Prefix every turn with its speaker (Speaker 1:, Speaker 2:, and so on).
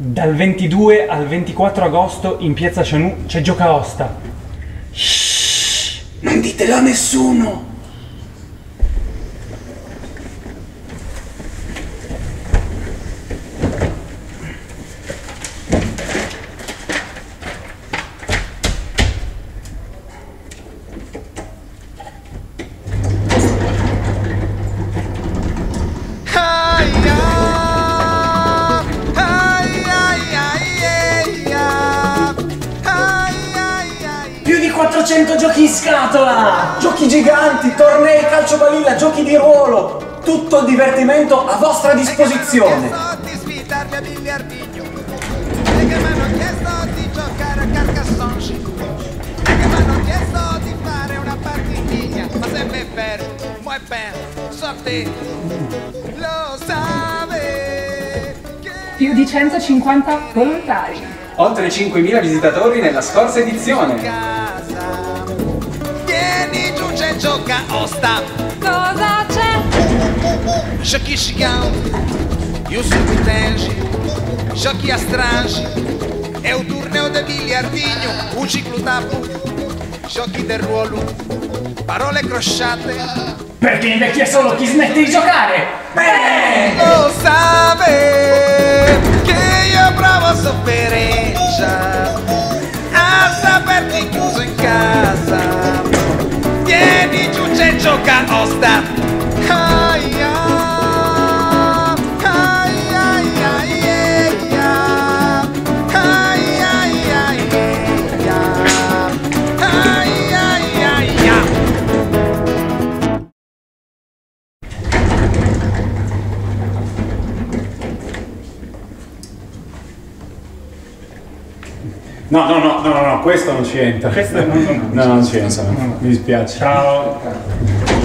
Speaker 1: Dal 22 al 24 agosto in piazza Cianù c'è Gioca Osta.
Speaker 2: Non ditelo a nessuno!
Speaker 3: 400 giochi in scatola! Giochi giganti, tornei, calcio balilla, giochi di ruolo! Tutto il divertimento a vostra disposizione!
Speaker 4: Più di 150 volontari.
Speaker 5: Oltre 5.000 visitatori nella scorsa edizione
Speaker 6: casa vieni giù c'è gioca osta
Speaker 7: Cosa c'è?
Speaker 6: giochi giganti io sono tengi giochi a strangi è un torneo di biliardino un ciclo tapu giochi del ruolo parole crociate
Speaker 3: Perché invecchia solo chi smette di giocare! Bene!
Speaker 6: lo sape
Speaker 8: No, no, no, no, no, no, questo non ci entra.
Speaker 1: Questo non- non-
Speaker 8: No, non ci entra. Mi dispiace.
Speaker 1: Ciao.